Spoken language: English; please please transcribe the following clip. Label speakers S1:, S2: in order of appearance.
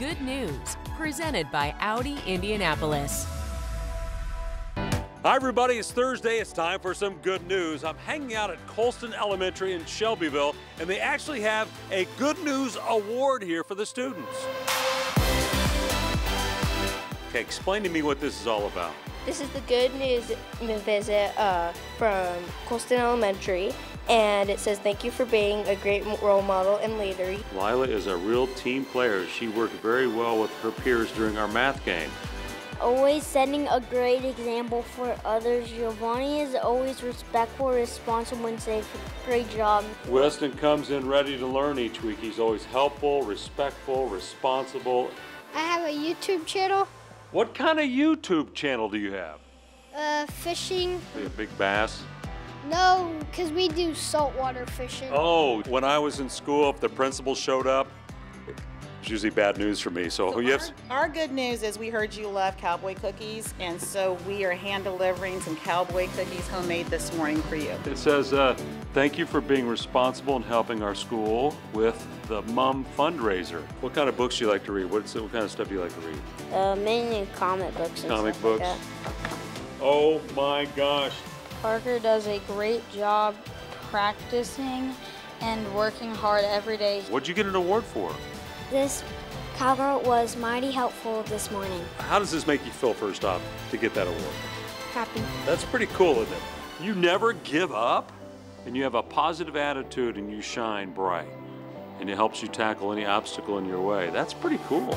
S1: Good News, presented by Audi Indianapolis.
S2: Hi, everybody. It's Thursday. It's time for some good news. I'm hanging out at Coulston Elementary in Shelbyville, and they actually have a Good News Award here for the students. Okay, explain to me what this is all about.
S3: This is the good news visit uh, from Coulston Elementary, and it says thank you for being a great role model and leader.
S2: Lila is a real team player. She worked very well with her peers during our math game.
S4: Always setting a great example for others. Giovanni is always respectful, responsible, and safe. Great job.
S2: Weston comes in ready to learn each week. He's always helpful, respectful, responsible.
S5: I have a YouTube channel,
S2: What kind of YouTube channel do you have?
S5: uh, fishing.
S2: A big bass?
S5: No, because we do saltwater fishing.
S2: Oh, when I was in school, if the principal showed up, it's usually bad news for me. So,
S6: So
S2: yes,
S6: our, our good news is we heard you love cowboy cookies, and so we are hand delivering some cowboy cookies homemade this morning for you.
S2: it says, uh, thank you for being responsible and helping our school with the Mum fundraiser. What kind of books do you like to read? What's, what kind of stuff do you like to read?
S4: Uh, mainly comic books and
S2: Comic
S4: stuff
S2: books?
S4: Like that.
S2: Oh my gosh.
S7: Parker does a great job practicing and working hard every day.
S2: What'd you get an award for?
S8: This cowgirl was mighty helpful this morning.
S2: How does this make you feel, first off, to get that award?
S8: Happy.
S2: That's pretty cool, isn't it? You never give up, and you have a positive attitude, and you shine bright, and it helps you tackle any obstacle in your way. That's pretty cool.